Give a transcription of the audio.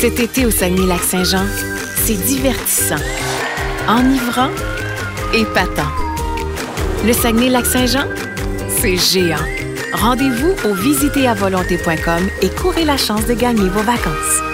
Cet été au Saguenay-Lac-Saint-Jean, c'est divertissant, enivrant, épatant. Le Saguenay-Lac-Saint-Jean, c'est géant. Rendez-vous au visitezavolonté.com et courez la chance de gagner vos vacances.